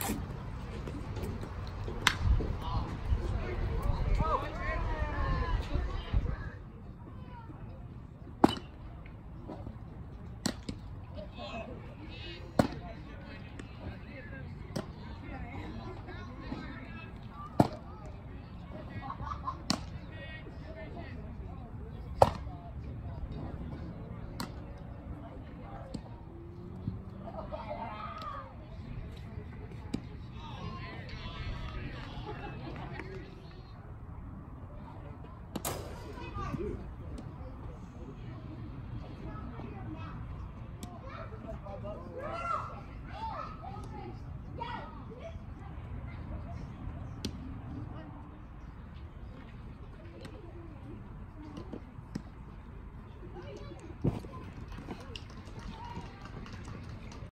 Bye. food.